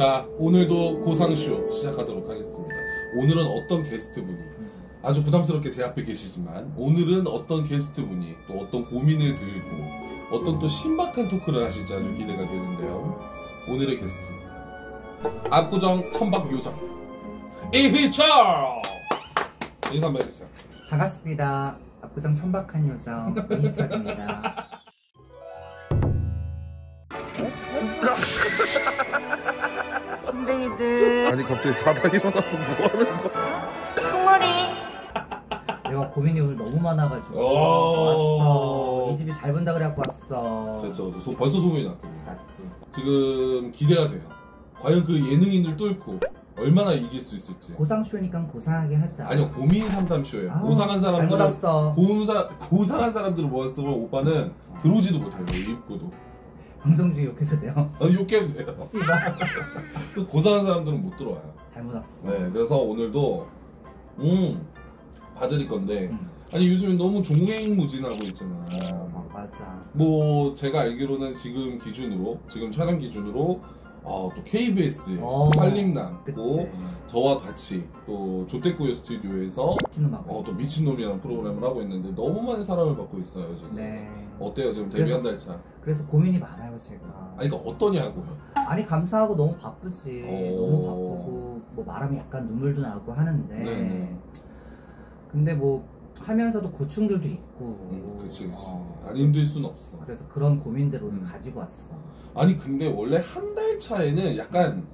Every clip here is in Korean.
자, 오늘도 고상쇼 시작하도록 하겠습니다. 오늘은 어떤 게스트분이 아주 부담스럽게 제 앞에 계시지만 오늘은 어떤 게스트분이 또 어떤 고민을 들고 어떤 또 신박한 토크를 하실지 아주 기대가 되는데요. 오늘의 게스트입니다. 압구정 천박 요정 이희철 인사 한번 해주세요. 반갑습니다. 압구정 천박한 요정 이희철입니다. 아니 갑자기 자다 일어나서 뭐 하는 거야? 콩머리 내가 고민이 오늘 너무 많아가지고 오. 왔어. 이 집이 잘 본다 그래갖고 왔어. 그렇죠. 소- 벌써 소문이 났거든요. 맞지. 지금 기대가 돼요. 과연 그 예능인을 뚫고 얼마나 이길 수 있을지. 고상쇼니까 고상하게 하자. 아니요 고민 상담쇼예요. 아우, 고상한 잘 사람들은. 고사, 고상한 사람들을 모았으면 오빠는 들어오지도 못해요. 입구도. 방송 중에 욕해도 돼요. 아, 욕해도 돼요. 그 고상한 사람들은 못 들어와요. 잘못 왔어. 네, 그래서 오늘도 음 봐드릴 건데 음. 아니 요즘 너무 종횡무진하고 있잖아. 어, 맞아. 뭐 제가 알기로는 지금 기준으로 지금 촬영 기준으로 어, 또 KBS의 어, 살림남 그치. 또 저와 같이 또 조태구의 스튜디오에서 신음악. 어, 또 미친놈이라는 프로그램을 하고 있는데 너무 많은 사랑을 받고 있어요 지금 네. 어때요 지금 데뷔 한 달 차? 그래서 고민이 많아요 제가. 아니 그러니까 어떠냐고요 아니 감사하고 너무 바쁘지 어. 너무 바쁘고 뭐 말하면 약간 눈물도 나고 하는데 네네. 근데 뭐 하면서도 고충들도 있고 음, 그치 그치 어, 안 힘들 순 없어 그래서 그런 고민들을 오늘 음. 가지고 왔어 아니 근데 원래 한 달 차에는 약간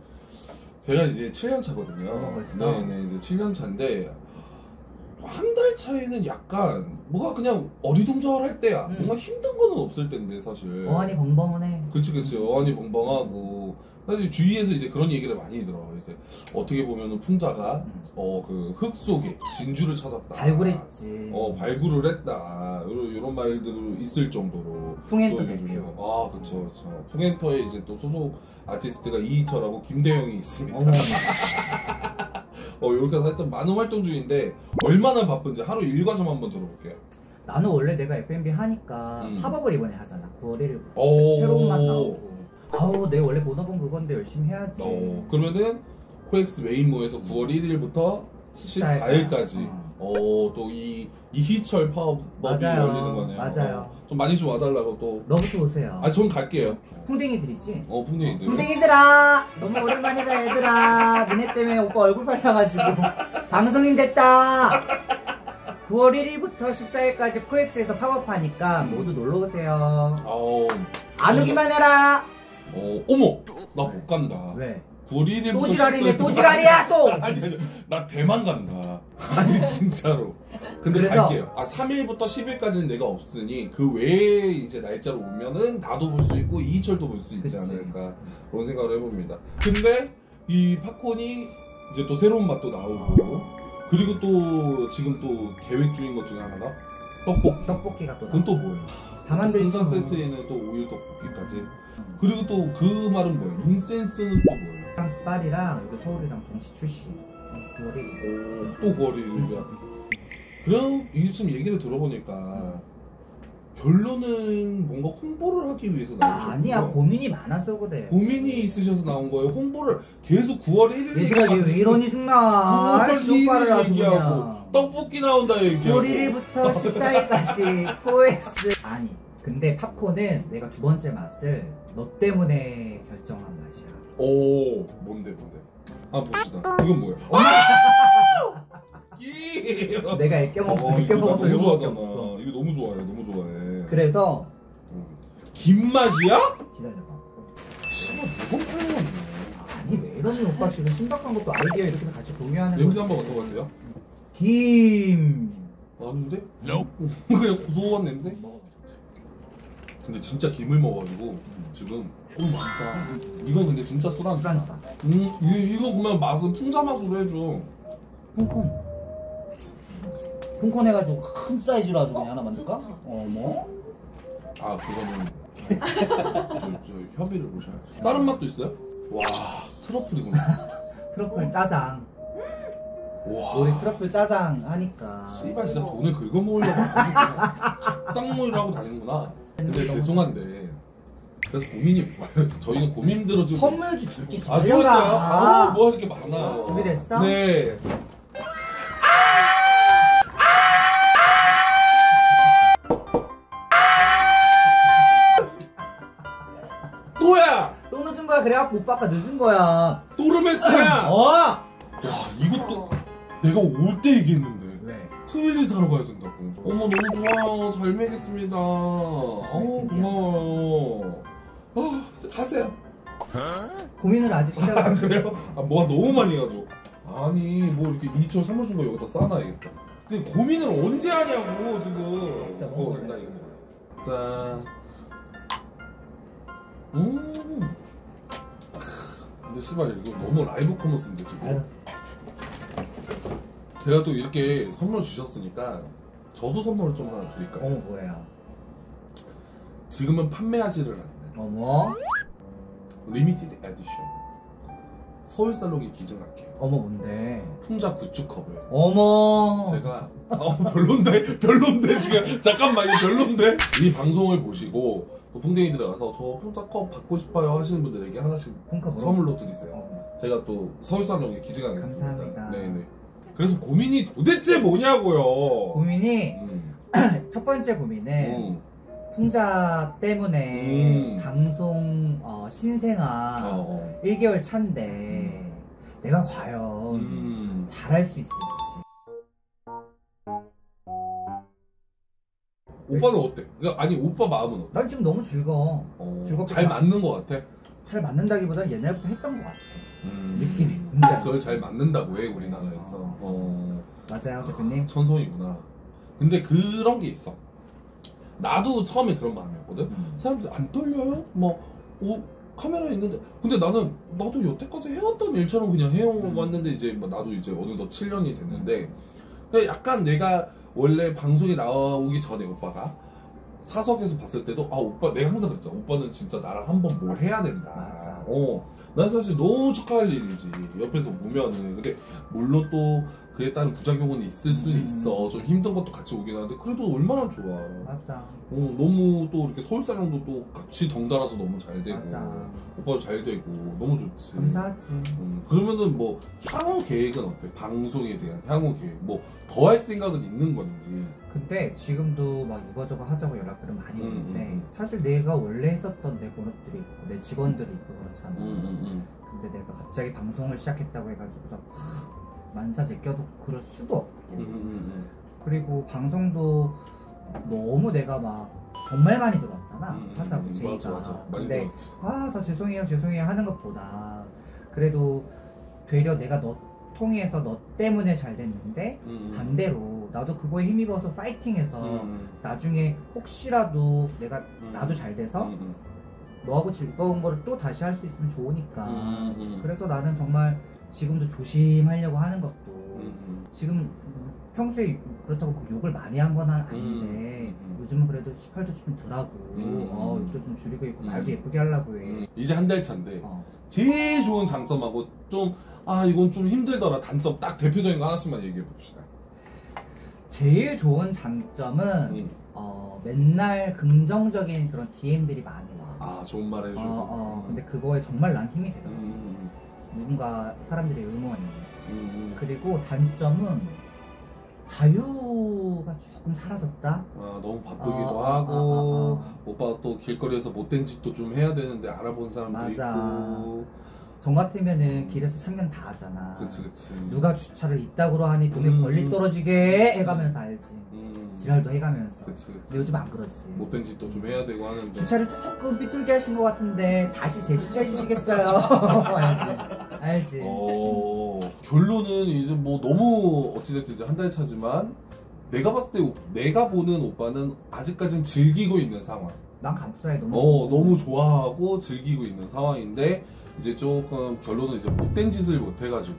제가 이제 7년 차거든요. 어, 벌써? 네 네 이제 7년 차인데 한 달 차에는 약간 뭐가 그냥 어리둥절할 때야. 음. 뭔가 힘든 거는 없을 텐데 사실. 어안이 벙벙은 해 그치 그치 어안이 벙벙하고 사실 주위에서 이제 그런 얘기를 많이 들어. 이제 어떻게 보면은 풍자가 음. 어그 흙 속에 진주를 찾았다. 발굴했지 어 발굴을 했다. 이런 말들이 있을 정도로. 풍엔터. 대표 아, 그쵸, 그쵸. 풍엔터에 이제 또 소속 아티스트가 이희철하고 김대영이 있습니다. 어, 이렇게 해서 하여튼 많은 활동 중인데, 얼마나 바쁜지 하루 일과 좀 한번 들어볼게요. 나는 원래 내가 F&B 하니까 음. 팝업을 이번에 하잖아 9월 1일부터 오. 새로운 맛 나오고 아우 내 원래 본업은 그건데 열심히 해야지 어, 그러면은, 코엑스 메인몰에서 9월 1일부터 14일까지, 어. 어, 또 이, 이희철 팝업이 맞아요. 열리는 거네요. 맞아요. 어, 좀 많이 좀 와달라고 또. 너부터 오세요 아, 전 갈게요. 풍뎅이들이지? 어, 풍뎅이들. 풍뎅이들아 너무 오랜만이다 얘들아 니네 때문에 오빠 얼굴 팔려가지고 방송인 됐다 9월 1일부터 14일까지 코엑스에서 팝업하니까 모두 놀러 오세요 아우, 안 오기만 해라 어, 어머! 나 못 간다. 왜? 9월 1일부터 또 지랄이네 또 지랄이야 또 아니, 아니, 나 대만 간다. 아니, 진짜로. 근데 그래서- 갈게요. 아, 3일부터 10일까지는 내가 없으니, 그 외에 이제 날짜로 오면은 나도 볼 수 있고, 이철도 볼 수 있지 그치. 않을까. 그런 생각을 해봅니다. 근데, 이 팝콘이 이제 또 새로운 맛도 나오고, 그리고 또, 지금 또 계획 중인 것 중에 하나가, 떡볶이. 떡볶이가 또 그건 또 뭐예요? 분산 뭐. 세트에는 또 오일 떡볶이까지. 그리고 또 그 말은 뭐예요? 인센스는 또 뭐예요? 프랑스 파리랑 여기 서울이랑 동시 출시 9월 1일 또 거리가 그럼 이게 지금 얘기를 들어보니까 결론은 뭔가 홍보를 하기 위해서 나오셨고 아니야 고민이 많아서 그래 고민이 있으셔서 나온 거예요 홍보를 계속 9월 1일 얘들아 얘왜 이러니 정말 9월 지옥발을 2일 아주 얘기하고 떡볶이 나온다 9월 1일부터 14일까지 코엑스. 아니 근데 팝콘은 내가 두 번째 맛을 너 때문에 결정한 맛이야. 오 뭔데 뭔데? 아 봅시다. 이건 뭐예요? 끼! 내가 애껴 먹어 어, 애껴 먹어서 너무 좋아하잖아. 이거 너무 좋아해 너무 좋아해. 그래서 김 맛이야? 기다려봐. 씨발 누가 팔려왔네. 아니 왜 이러니 오빠? 지금 신박한 것도 아이디어 이렇게 같이 공유하는 냄새. 한번 맡아봐세요 김. 아닌데? 그냥 고소한 냄새? 근데 진짜 김을 먹어가지고 지금 오 맛있다. 이건 근데 진짜 술안주다 술안주다 음, 이, 이거 그러면 맛은 풍자 맛으로 해줘. 콩콘 콩콘 해가지고 큰 사이즈로 아주 그냥 하나 만들까? 어머. 아 그거는 저, 저 협의를 보셔야죠. 다른 맛도 있어요? 와 트러플이구나. 트러플 짜장 와 우리 트러플 짜장 하니까 씨발 진짜 돈을 긁어먹으려고 다니는구나 작당 모이라고 다니는구나 근데 죄송한데 그래서 고민이 뭐예요? 저희는 고민 들어주고 선물 줄게 아, 또 있어요? 아, 뭐 이렇게 많아. 준비됐어? 네. 또야! 또 늦은 거야 그래갖고 오빠 아까 늦은 거야 또르메스야! 어? 와, 이것도 내가 올 때 얘기했는데. 왜? 트윌리 사러 가야 된다고. 어머, 너무 좋아요. 잘 먹겠습니다. 어우, 고마워요. 아, 이제 가세요. 고민을 아직 시작 안 그래요? 아, 뭐가 너무 많이 가죠. 아니, 뭐 이렇게 2초 선물 준 거 여기다 쌓아놔야겠다. 근데 고민을 언제 하냐고, 지금. 진짜 어, 너무 나 이거 먹어요. 짠. 음. 근데 씨발, 이거 너무 라이브 커머스인데, 지금. 아유, 제가 또 이렇게 선물 주셨으니까, 저도 선물을 좀 하나 드릴까요? 어머 뭐야 지금은 판매하지를 않는 어머 limited edition. 서울살롱이 기증할게요. 어머 뭔데 풍자 굿즈컵을. 어머 제가 어, 별론데 별론데 지금 잠깐만 이거 별론데 이 방송을 보시고 또 풍뎅이 들어가서 저 풍자컵 받고 싶어요 하시는 분들에게 하나씩 폰컵으로 선물로 드리세요. 어머. 제가 또 서울살롱에 기증하겠습니다. 감사합니다. 네네. 그래서 고민이 도대체 뭐냐고요. 고민이 음, 첫 번째 고민은 음, 풍자 때문에 음. 방송 어, 신생아 어, 어. 1개월 차인데 내가 과연 음. 잘할 수 있을지 오빠는 어때? 그러니까 아니 오빠 마음은 어때? 난 지금 너무 즐거워 어, 즐겁게 잘 사- 맞는 것 같아. 잘 맞는다기보다는 옛날부터 했던 것 같아 음. 느낌이 알지? 그걸 잘 맞는다고 해 우리나라에서. 어. 맞아요 대표님 천성이구나. 근데 그런 게 있어. 나도 처음에 그런 마음이었거든. 음. 사람들이 안 떨려요? 뭐, 오, 카메라 있는데. 근데 나는, 나도 여태까지 해왔던 일처럼 그냥 해왔는데, 이제 뭐 나도 이제 어느덧 7년이 됐는데, 그냥 약간 내가 원래 방송에 나오기 전에 오빠가 사석에서 봤을 때도, 아, 오빠, 내가 항상 그랬잖아. 오빠는 진짜 나랑 한번 뭘 해야 된다. 맞아. 어. 난 사실 너무 축하할 일이지. 옆에서 보면은. 근데, 물론 또, 그에 따른 부작용은 있을 수 음. 있어. 좀 힘든 것도 같이 오긴 하는데, 그래도 얼마나 좋아. 맞아 어, 너무 또 이렇게 서울 사람도 또 같이 덩달아서 너무 잘 되고 맞아 오빠도 잘 되고 너무 좋지. 감사하지 음, 그러면은 뭐 향후 계획은 어때? 방송에 대한 향후 계획 뭐 더 할 생각은 있는 건지. 근데 지금도 막 이거저거 하자고 연락들은 많이 음, 오는데 음, 음. 사실 내가 원래 했었던 내 본업들이 있고 내 직원들이 있고 그렇잖아 근데 내가 갑자기 방송을 시작했다고 해가지고서 막 만사 제껴도 그럴 수도 없고 음, 음, 음, 그리고 방송도 너무 내가 막 정말 많이 들어왔잖아 음, 음, 하자고 음, 제의가 맞아 맞아 근데. 아다 죄송해요 죄송해요 하는 것보다 그래도 되려 내가 너 통해서 너 때문에 잘 됐는데 음, 음. 반대로 나도 그거에 힘입어서 파이팅해서 음, 나중에 혹시라도 내가 음. 나도 잘 돼서 음, 음, 너하고 즐거운 거를 또 다시 할 수 있으면 좋으니까 음, 음. 그래서 나는 정말 지금도 조심하려고 하는 것도 음, 음. 지금 평소에 그렇다고 막 욕을 많이 한 건 아닌데 음, 음. 요즘은 그래도 18도 좀 덜하고 음, 어, 음. 욕도 좀 줄이고 있고 음. 말도 예쁘게 하려고 해 음. 이제 한 달 차인데 어. 제일 좋은 장점하고 좀 아 이건 좀 힘들더라 단점 딱 대표적인 거 하나씩만 얘기해 봅시다. 제일 좋은 장점은 음. 어, 맨날 긍정적인 그런 DM들이 많이 와 아 좋은 말 해주고. 어, 어, 근데 그거에 정말 난 힘이 되더라고 음, 누군가 사람들의 응원이 음, 음. 그리고 단점은 자유가 조금 사라졌다. 아 너무 바쁘기도 어, 어, 하고 어, 어, 오빠가 또 길거리에서 못된 짓도 좀 해야 되는데 알아본 사람도 맞아. 있고. 전 같으면은 길에서 참견 다 하잖아. 그렇지 그렇지. 누가 주차를 이따구로 하니 돈에 음. 권리 떨어지게 해가면서 알지. 음. 지랄도 해가면서. 그렇지 그렇지. 근데 요즘 안 그러지. 못된 짓도 좀 해야 되고 하는데. 주차를 조금 삐뚤게 하신 것 같은데 다시 재주차해 주시겠어요? 알지? 어 결론은 이제 뭐 너무 어찌됐든 이제 한 달 차지만 내가 봤을 때 오- 내가 보는 오빠는 아직까지는 즐기고 있는 상황. 난 감사해 너무. 어 너무 좋아하고 즐기고 있는 상황인데 이제 조금 결론은 이제 못된 짓을 못 해가지고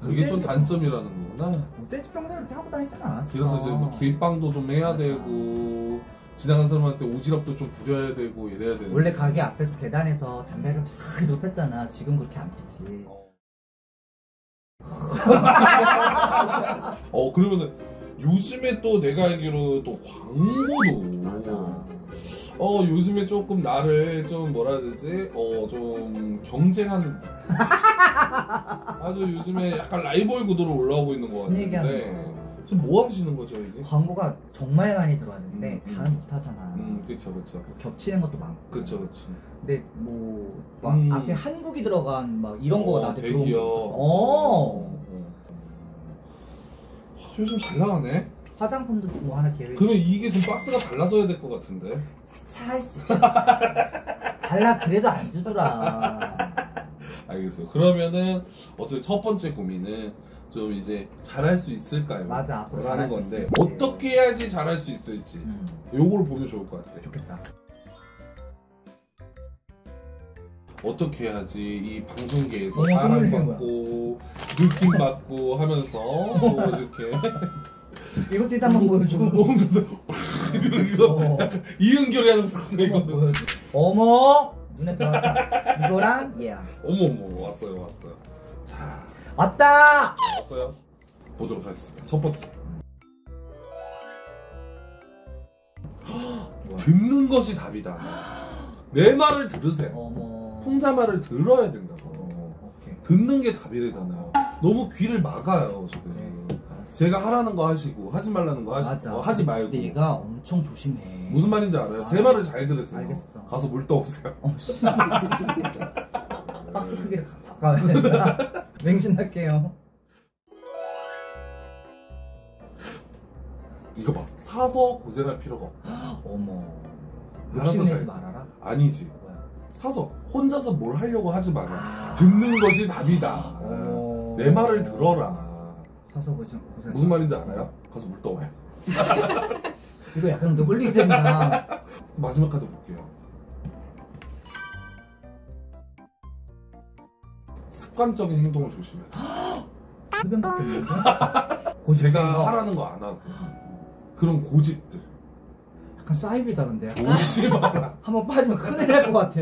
그게 못된 좀 짓- 단점이라는 거구나. 못된지 평소에 이렇게 하고 다니진 않았어. 그래서 이제 뭐 길빵도 좀 해야 맞아. 되고 지나간 사람한테 오지랖도 좀 부려야 되고 이래야 되는. 원래 가게 앞에서 계단에서 담배를 막 높였잖아. 지금 그렇게 안 피지. 어 그러면은 요즘에 또 내가 알기로 또 광고도 맞아. 어 요즘에 조금 나를 좀 뭐라 해야 되지 어 좀 경쟁하는 듯. 아주 요즘에 약간 라이벌 구도로 올라오고 있는 것 무슨 얘기하는 같은데 거야? 지금 뭐 하시는 거죠 이게? 광고가 정말 많이 들어왔는데 음, 다는 못하잖아. 음 그쵸 그쵸 겹치는 것도 많고. 그쵸 그쵸 근데 뭐, 막 음. 앞에 한국이 들어간 막 이런 거가 어, 나한테 들어온 게 대기업. 있었어. 어. 어. 하, 요즘 잘 나가네 화장품도 뭐 하나 계획. 그러면 이게 지금 박스가 달라져야 될 것 같은데 차 진짜. 달라 그래도 안 주더라. 알겠어. 그러면은 어쨌든 첫 번째 고민은 좀 이제 잘할 수 있을까요? 맞아, 앞으로 라는 잘할 수 건데 있을지. 어떻게 해야지 잘할 수 있을지 음, 요거를 보면 좋을 것 같아. 좋겠다. 어떻게 해야지 이 방송계에서 그러는 사랑받고 느낌 받고 하면서 뭐 이렇게 이것도 일단 한번 보여줘. 이거 어. 이은결이 하는 프로그램이거든. 보여줘. 어머 눈에 들어왔다. 이거랑 얘야. 어머 어머 왔어요 왔어요. 자 왔다. 왔어요. 보도록 하겠습니다. 첫 번째. 듣는 것이 답이다. 내 말을 들으세요. 어머. 통자 말을 들어야 된다고. 오케이. 듣는 게 답이래잖아요. 너무 귀를 막아요, 지금. 알았어. 제가 하라는 거 하시고 하지 말라는 거 하시고 맞아. 어, 하지 말고. 근데 얘가 엄청 조심해. 무슨 말인지 알아요? 제 아, 말을 잘 들으세요. 알겠어. 가서 물 떠오세요. 어, 씨. 박스 크기를 가- 바꿔야 된다. 맹신할게요. 이거 봐. 사서 고생할 필요가 없다. 어머. 알아서 욕심내지 잘- 말아라. 아니지. 뭐야? 사서 혼자서 뭘 하려고 하지 마라. 아. 듣는 것이 답이다. 어머. 내 말을 들어라. 사서 고생 고생. 무슨 말인지 알아요? 가서 물 떠와요. 이거 약간 홀리게 된다. 마지막 카드 볼게요. 습관적인 행동을 조심해. 흡연 바뀌었는데? 제가 하라는 거 안 하고 그런 고집들 약간 사이비다 근데. 조심하라. 한번 빠지면 큰일 날 것 같아.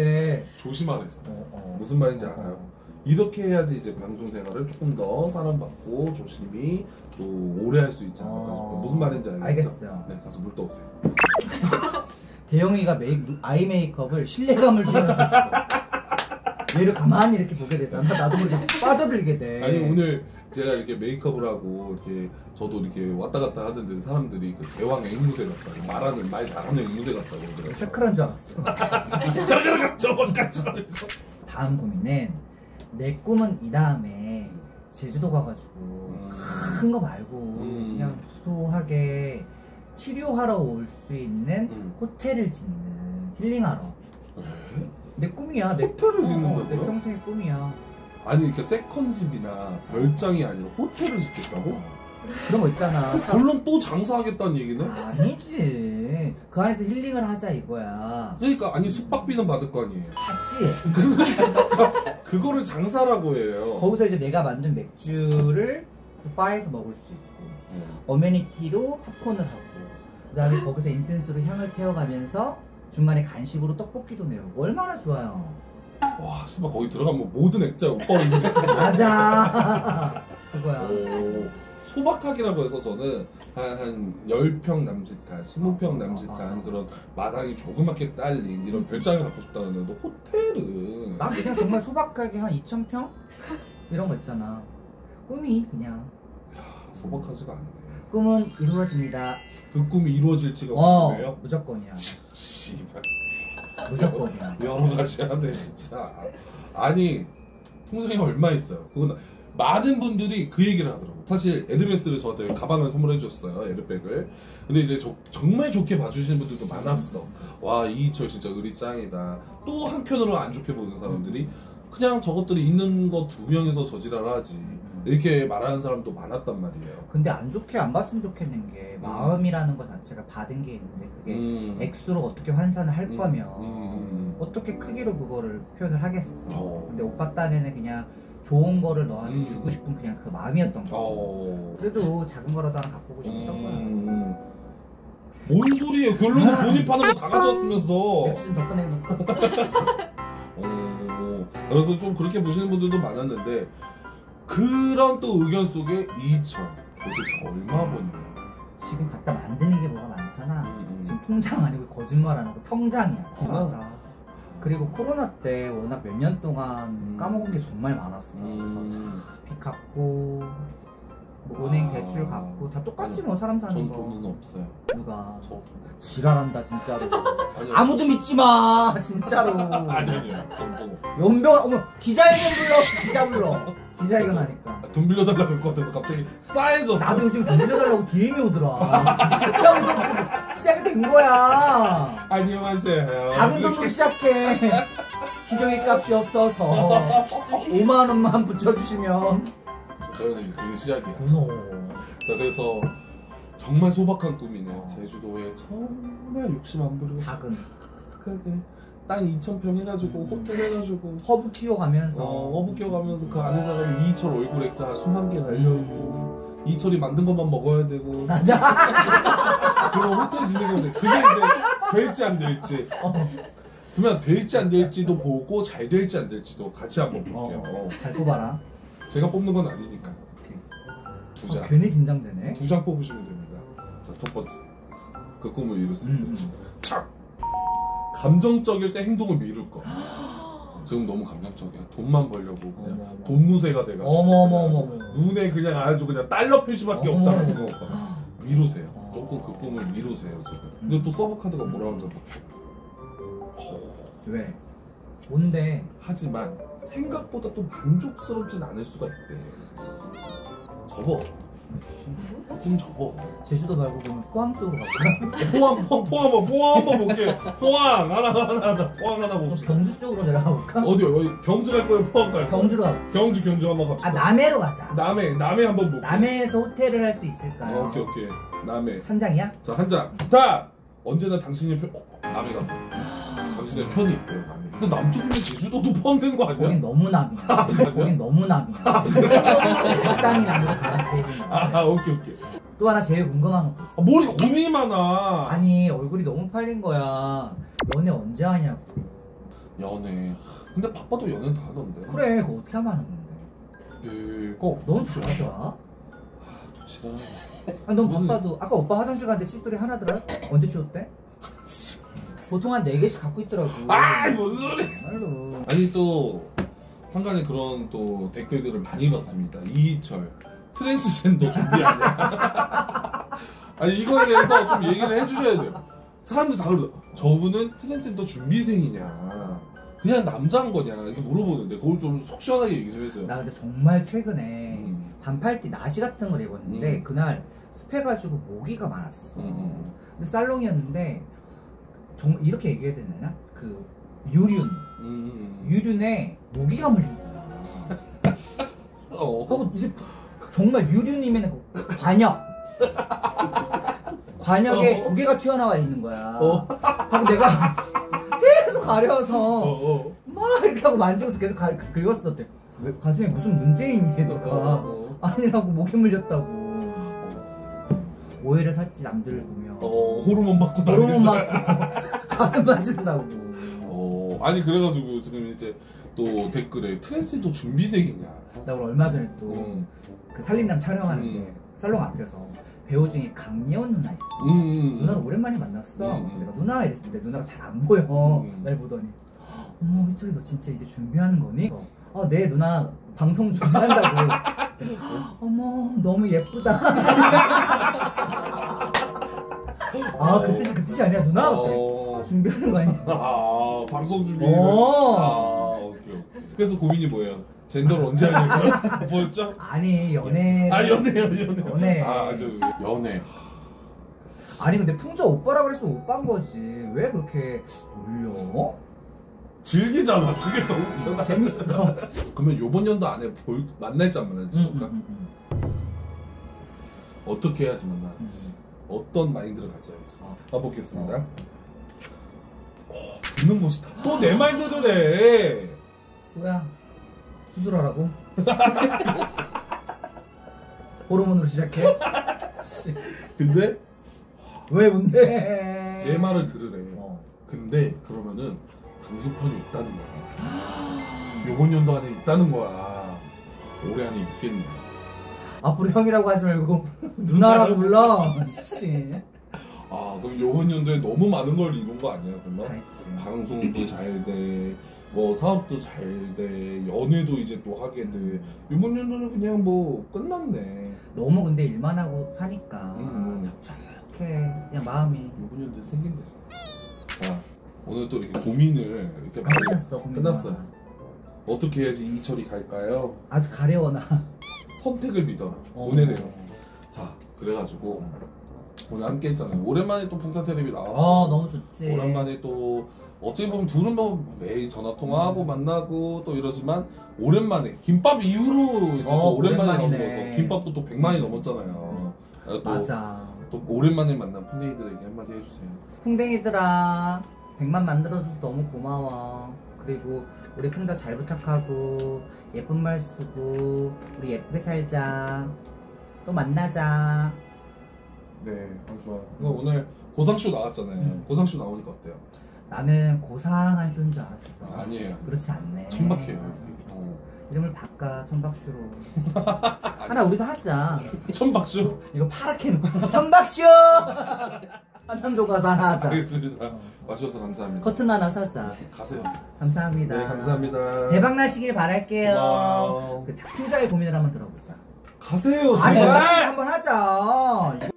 조심하라. 어, 어. 무슨 말인지 알아요? 이렇게 해야지 이제 방송 생활을 조금 더 사랑받고 조심히 또 오래 할 수 있지 않을까 싶어요. 어. 무슨 말인지 알겠죠? 알겠어요. 네, 가서 물 떠오세요. 대영이가 메이, 아이 메이크업을 신뢰감을 주면서 했어. 얘를 가만히 이렇게 보게 되잖아. 나도 모르게 빠져들게 돼. 아니 오늘 제가 이렇게 메이크업을 하고 이렇게 저도 이렇게 왔다 갔다 하던데 사람들이 그 대왕 앵무새 같다고 말하는 말 잘하는 앵무새 같다고 그러더라고요. 샤크란 줄 알았어. 저번 같이 다음 고민은 내 꿈은 이 다음에 제주도 가가지고 음. 큰거 말고 음. 그냥 소소하게 치료하러 올 수 있는 음. 호텔을 짓는 힐링하러 내 꿈이야 내, 호텔을 어, 짓는다고요? 내 평생의 꿈이야 아니 이렇게 세컨집이나 별장이 아니라 호텔을 짓겠다고? 그런 거 있잖아 물론 또 장사하겠다는 얘기네? 아니지 그 안에서 힐링을 하자 이거야 그러니까 아니 숙박비는 받을 거 아니에요 맞지? 그거를 장사라고 해요 거기서 이제 내가 만든 맥주를 그 바에서 먹을 수 있고 네. 어메니티로 팝콘을 하고 그다음에 거기서 인센스로 향을 태워가면서 중간에 간식으로 떡볶이도 내고 얼마나 좋아요. 와 수박 거기 들어가면 모든 액자 오빠를 이기겠어 맞아. 그거야. 오, 소박하기라고 해서 저는 한, 한 10평 남짓한, 20평 아. 남짓한 그런 마당이 조그맣게 딸린 이런 별장을 갖고 싶다는데 호텔은? 나 그냥 정말 소박하게 한 2,000평? 이런 거 있잖아. 꿈이 그냥. 소박하지가 않네. 꿈은 이루어집니다. 그 꿈이 이루어질지가 어 궁금해요? 무조건이야 씨발. 무조건이야. 여러 가지 하네 진짜. 아니 통장에 얼마 있어요? 그건 많은 분들이 그 얘기를 하더라고 사실 에르메스를 저한테 가방을 선물해 줬어요 에르백을. 근데 이제 저- 정말 좋게 봐주시는 분들도 많았어. 와 이희철 진짜 의리 짱이다. 또 한편으로 안 좋게 보는 사람들이 그냥 저것들이 있는 거 두 명이서 저지랄하지 이렇게 말하는 사람도 많았단 말이에요 근데 안 좋게 안 봤으면 좋겠는 게 마음이라는 것 자체가 받은 게 있는데 그게 음. 액수로 어떻게 환산을 할 음, 거면 음. 어떻게 크기로 그거를 표현을 하겠어. 어. 근데 오빠 딴에는 그냥 좋은 거를 너한테 음. 주고 싶은 그냥 그 마음이었던 거. 어. 그래도 작은 거라도 하나 갖고 오고 싶었던 거야. 음. 뭔 소리예요? 결론은 본인 파는 거 다 가져왔으면서. 더 꺼내놓고. 어, 그래서 좀 그렇게 보시는 분들도 많았는데 그런 또 의견 속에 2천 도대체 얼마 버냐? 지금 갖다 만드는 게 뭐가 많잖아. 음, 음. 지금 통장 아니고 거짓말하는 거 통장이야. 지금. 맞아. 그리고 코로나 때 워낙 몇 년 동안 음. 까먹은 게 정말 많았어. 그래서 음, 빚 갚고 뭐 은행 아. 대출 갚고 다 똑같지 아니요. 뭐 사람 사는 전 거. 돈은 없어요. 누가 저 지랄한다 진짜로. 아니요. 아무도 믿지 마 진짜로. 아니 아니요. 전돈 없어요. 연병 어머 기자회견 불러 기자 불러 기자회견 하니까. 아, 돈 빌려달라 그럴 것 같아서 갑자기 싸해졌어. 나도 요즘 돈 빌려달라고 DM이 오더라. 진짜 시작이 된 거야. 안녕하세요. 작은 돈으로 시작해. 기저귀 값이 없어서 5만 원만 붙여주시면 이제 그게 시작이야. 무서워. 자 그래서 정말 소박한 꿈이네요. 제주도에 정말 욕심 안 부리고 작은 착하게 땅 2,000평 해가지고 호텔 해가지고 허브 키워가면서 어, 어부 껴가면서 그 안에다가 이철 얼굴 액자 수만 개 달려있고 이철이 만든 것만 먹어야 되고 맞아. 그리고 호텔 짓는 건데 그게 이제 될지 안 될지 어, 그러면 될지 안 될지도 보고 잘 될지 안 될지도 같이 한번 볼게요 어, 잘 뽑아라. 제가 뽑는 건 아니니까 오케이. 두 어, 장. 괜히 긴장되네. 두 장 뽑으시면 됩니다. 자, 첫 번째. 그 꿈을 이룰 수 있을지. 음. 착! 감정적일 때 행동을 미룰 거. 지금 너무 감정적이야. 돈만 벌려고 그냥 어머. 돈무새가 돼가지고. 어머, 어머, 어머, 그냥 어머. 눈에 그냥 아주 그냥 달러 표시밖에 어머. 없잖아, 지금. 미루세요. 어. 조금 그 꿈을 미루세요, 지금. 근데 또 서브 카드가 뭐라고 하는지 한번 볼게요. 왜? 뭔데? 하지만 생각보다 또 만족스럽진 않을 수가 있대. 접어. 꿈 접어. 제주도 말고 그러면 포항 쪽으로 갈까? 포항, 포항, 포항 한번, 포항 한번 볼게. 포항, 하나, 하나, 하나, 포항 하나 봅시다. 경주 쪽으로 내려가 볼까? 어디요? 어디? 경주 갈 거예요? 포항 갈 거예요? 경주로 가볼까? 경주, 경주 한번 아 갑시다. 남해로 가자. 남해, 남해 한번 볼게. 남해에서 호텔을 할 수 있을까요? 어, 오케이, 오케이. 남해. 한 장이야? 자, 한 장. 다! 언제나 당신의 편, 어, 남해 가세요. 당신의 편이 있대요, 남해. 또 남쪽이면 제주도도 포함된 거 아니야? 거긴 너무 남이야. 맞아? 거긴 너무 남이야. 땅이 남고 다른 아, 아, 오케이, 오케이. 또 하나 제일 궁금한 거. 아, 머리 고민이 많아. 아니 얼굴이 너무 팔린 거야. 연애 언제 하냐고. 연애. 근데 바빠도 연애는 다 하던데. 그래 그거 어떻게 하면 하는 건데? 늙어. 넌 잘하더라. 아, 도치라. 아니 넌 무슨- 바빠도 아까 오빠 화장실 갔는데 칫솔이 하나더라? 언제 치웠대? 보통 한 4개씩 갖고 있더라고. 아, 무슨 소리. 말로. 아니 또 항간에 그런 또 댓글들을 많이 봤습니다. 이희철 트랜스젠더 준비하냐. 아니 이거에 대해서 좀 얘기를 해주셔야 돼요. 사람들 다 그러. 저분은 트랜스젠더 준비생이냐, 그냥 남자인 거냐 이렇게 물어보는데 그걸 좀 속 시원하게 얘기 좀 해주세요. 나 근데 정말 최근에 음. 반팔티 나시 같은 걸 입었는데 음. 그날 습해가지고 모기가 많았어. 음, 음. 근데 살롱이었는데 정말 이렇게 얘기해야 되나? 그 유륜 음. 유륜에 모기가 물린 거야. 어. 하고 이게 정말 유륜이면 그 관역 관역에 어. 두 개가 튀어나와 있는 거야. 어. 하고 내가 계속 가려서 어. 어. 막 이렇게 하고 만지고서 계속 가, 긁었었대. 왜 가슴에 무슨 문제 있니 너가? 어. 아니라고 목이 물렸다고. 오해를 샀지 남들을 보면. 어. 호르몬 받고 호르몬 다니는 맞고 가슴 만진다고. 어, 아니 그래가지고 지금 이제 또 댓글에 트랜스젠더 준비생이냐. 나 오늘 얼마 전에 또 음, 그 살림남 촬영하는데 음. 살롱 앞에서 배우 중에 강예원 누나 있어. 음, 음, 누나를 음. 오랜만에 만났어. 음, 음. 내가 누나 이랬을 때 누나가 잘 안 보여. 음. 날 보더니 어머 희철이 너 진짜 이제 준비하는 거니? 어, 네 누나 방송 준비한다고. 어머 너무 예쁘다. 아 그 뜻이 그 뜻이 아니야 누나. 어, 준비하는 거 아니야? 아, 방송 준비. 어. 아, 오케이. 오케이. 그래서 고민이 뭐예요? 젠더를 언제 하냐고요? 뭐였죠? 아니 연애. 아, 연애요, 연애. 연애. 아, 저, 연애. 아니 근데 풍자 오빠라 그랬으면 오빠인 거지. 왜 그렇게 놀려? 즐기잖아. 그게 더 웃겨. 재밌어. 그러면 요번 연도 안에 볼, 만날지 안 만날지 응, 볼까? 응, 응, 응. 어떻게 해야지 만날지. 음. 어떤 마인드를 가져야지. 어. 가보겠습니다. 어, 듣는 것이다. 또 내말 들으래. 뭐야? 수술하라고? 호르몬으로 시작해? 씨. 근데 왜 뭔데? 내 말을 들으래. 어. 근데 그러면은 당신 편이 있다는 거야. 요번 연도 안에 있다는 거야. 올해 안에 있겠냐. 앞으로 형이라고 하지 말고 누나라고 불러. 씨. 아 그럼 요번 연도에 너무 많은 걸 이룬 거 아니야 다 그러면? 했지. 방송도 잘 돼, 뭐 사업도 잘 돼, 연애도 이제 또 하게 돼. 이번 연도는 그냥 뭐 끝났네. 너무 근데 일만 하고 사니까 음. 적적해. 그냥 마음이 이번 연도에 생긴 데서. 자 오늘 또 이렇게 고민을 이렇게 많이 끝났어. 고민 끝났어요. 어떻게 해야지 이 철이 갈까요? 아주 가려워 나. 선택을 믿어라. 어. 보내래요. 자 그래가지고 오늘 함께 했잖아요. 오랜만에 또 풍차 테레비 나와. 어 너무 좋지. 오랜만에 또 어떻게 보면 둘은 뭐 매일 전화 통화하고 음. 만나고 또 이러지만 오랜만에 김밥 이후로 이제 어, 또 오랜만에 오랜만이네. 넘어서 김밥도 또 100만이 넘었잖아요. 또, 맞아. 또 오랜만에 만난 팬들에게 한마디 해주세요. 풍뎅이들아 100만 만들어줘서 너무 고마워 그리고 우리 풍자 잘 부탁하고 예쁜 말 쓰고 우리 예쁘게 살자 또 만나자 네, 아, 좋아요. 그럼 오늘 고상쇼 나왔잖아요. 음. 고상쇼 나오니까 어때요? 나는 고상한 쇼인 줄 알았어 아니에요. 그렇지 않네 천박해요. 어. 이름을 바꿔 천박쇼로 하나 우리도 하자 천박쇼? 이거 파랗게 놓고 천박쇼 한남도 가서 하나 하자 알겠습니다. 와주셔서 감사합니다. 커튼 하나 사자 가세요. 감사합니다 네, 감사합니다. 대박 나시길 바랄게요. 그 풍자의 고민을 한번 들어보자 가세요, 아니 제발. 한번 하자